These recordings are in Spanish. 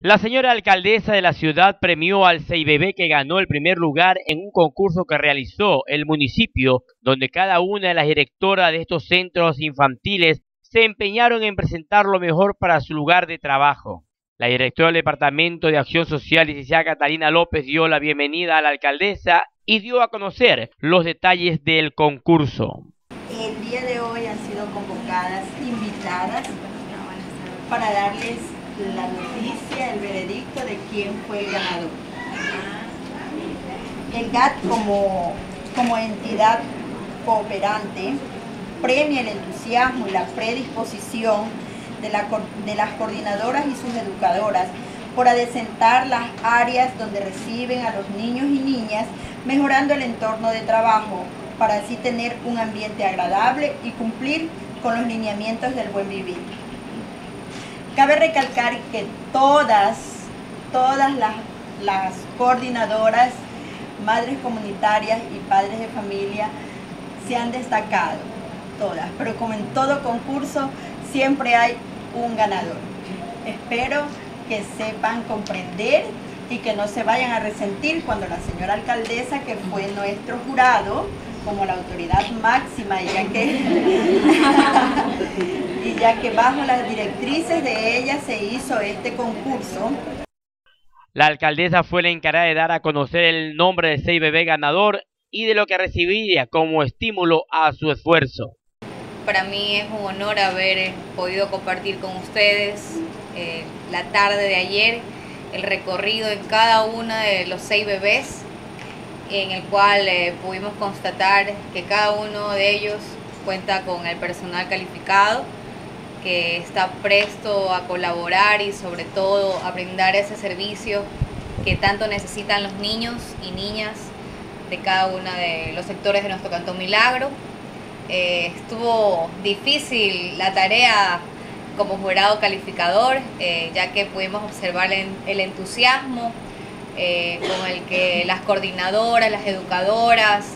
La señora alcaldesa de la ciudad premió al bebé que ganó el primer lugar en un concurso que realizó el municipio, donde cada una de las directoras de estos centros infantiles se empeñaron en presentar lo mejor para su lugar de trabajo. La directora del Departamento de Acción Social, licenciada Catalina López, dio la bienvenida a la alcaldesa y dio a conocer los detalles del concurso. El día de hoy han sido convocadas invitadas para darles la noticia, el veredicto de quién fue el ganador. El GAT como, como entidad cooperante premia el entusiasmo y la predisposición de, de las coordinadoras y sus educadoras por adecentar las áreas donde reciben a los niños y niñas, mejorando el entorno de trabajo para así tener un ambiente agradable y cumplir con los lineamientos del buen vivir. Cabe recalcar que todas, todas las, coordinadoras, madres comunitarias y padres de familia se han destacado, todas, pero como en todo concurso siempre hay un ganador. Espero que sepan comprender y que no se vayan a resentir cuando la señora alcaldesa, que fue nuestro jurado, como la autoridad máxima, ya que ya que bajo las directrices de ella se hizo este concurso. La alcaldesa fue la encargada de dar a conocer el nombre de seis bebé ganador y de lo que recibiría como estímulo a su esfuerzo. Para mí es un honor haber podido compartir con ustedes eh, la tarde de ayer el recorrido en cada uno de los seis bebés, en el cual eh, pudimos constatar que cada uno de ellos cuenta con el personal calificado que está presto a colaborar y sobre todo a brindar ese servicio que tanto necesitan los niños y niñas de cada uno de los sectores de nuestro Cantón Milagro. Eh, estuvo difícil la tarea como jurado calificador, eh, ya que pudimos observar el entusiasmo eh, con el que las coordinadoras, las educadoras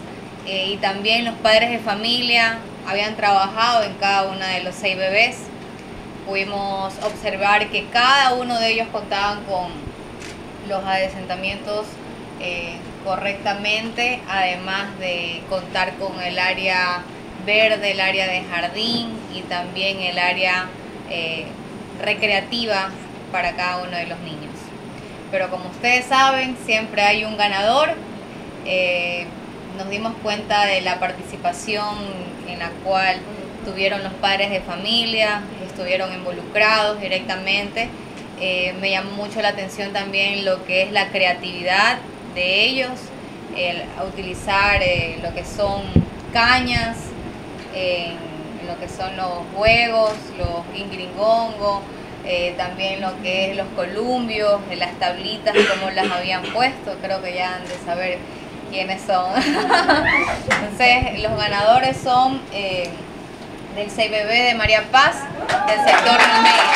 y también los padres de familia habían trabajado en cada uno de los seis bebés pudimos observar que cada uno de ellos contaban con los adesentamientos eh, correctamente, además de contar con el área verde, el área de jardín y también el área eh, recreativa para cada uno de los niños. Pero como ustedes saben, siempre hay un ganador. Eh, nos dimos cuenta de la participación en la cual tuvieron los padres de familia, estuvieron involucrados directamente. Eh, me llamó mucho la atención también lo que es la creatividad de ellos, el, utilizar eh, lo que son cañas, lo que son los juegos, los ingringongos, eh, también lo que es los columbios, las tablitas, como las habían puesto, creo que ya han de saber quiénes son. Entonces, los ganadores son del CBB de María Paz, del sector Almeida.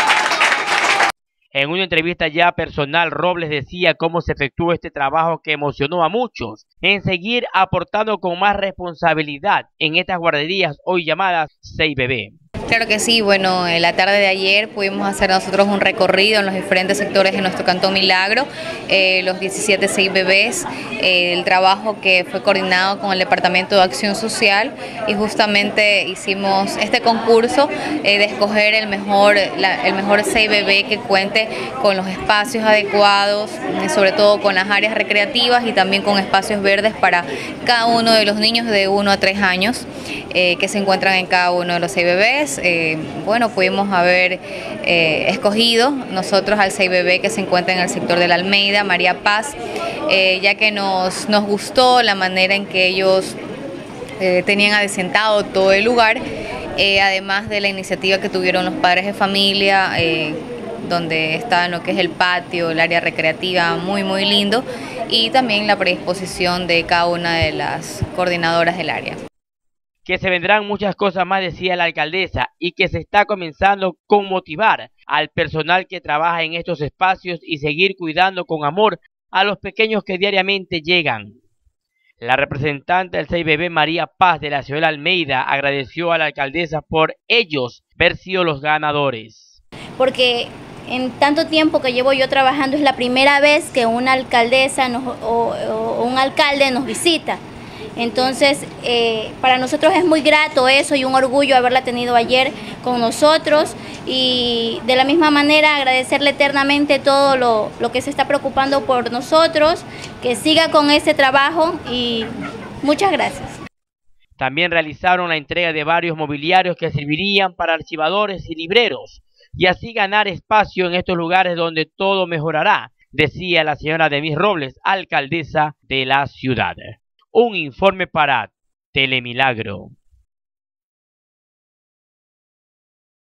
En una entrevista ya personal, Robles decía cómo se efectuó este trabajo que emocionó a muchos en seguir aportando con más responsabilidad en estas guarderías hoy llamadas 6BB. Claro que sí, bueno, en la tarde de ayer pudimos hacer nosotros un recorrido en los diferentes sectores de nuestro Cantón Milagro, eh, los 17 6 bebés, eh, el trabajo que fue coordinado con el Departamento de Acción Social y justamente hicimos este concurso eh, de escoger el mejor, el mejor 6 bebé que cuente con los espacios adecuados, sobre todo con las áreas recreativas y también con espacios verdes para cada uno de los niños de 1 a 3 años que se encuentran en cada uno de los 6 bebés. Eh, bueno, pudimos haber eh, escogido nosotros al CIBB que se encuentra en el sector de la Almeida, María Paz, eh, ya que nos, nos gustó la manera en que ellos tenían adesentado todo el lugar, además de la iniciativa que tuvieron los padres de familia, donde está lo que es el patio, el área recreativa, muy muy lindo, y también la predisposición de cada una de las coordinadoras del área que se vendrán muchas cosas más, decía la alcaldesa, y que se está comenzando con motivar al personal que trabaja en estos espacios y seguir cuidando con amor a los pequeños que diariamente llegan. La representante del 6BB María Paz de la ciudad de Almeida agradeció a la alcaldesa por ellos haber sido los ganadores. Porque en tanto tiempo que llevo yo trabajando es la primera vez que una alcaldesa o, un alcalde nos visita. Entonces, eh, para nosotros es muy grato eso y un orgullo haberla tenido ayer con nosotros y de la misma manera agradecerle eternamente todo lo, lo que se está preocupando por nosotros, que siga con ese trabajo y muchas gracias. También realizaron la entrega de varios mobiliarios que servirían para archivadores y libreros y así ganar espacio en estos lugares donde todo mejorará, decía la señora Demis Robles, alcaldesa de la ciudad. Un informe para Telemilagro.